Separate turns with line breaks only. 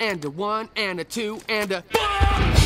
and a one and a two and a.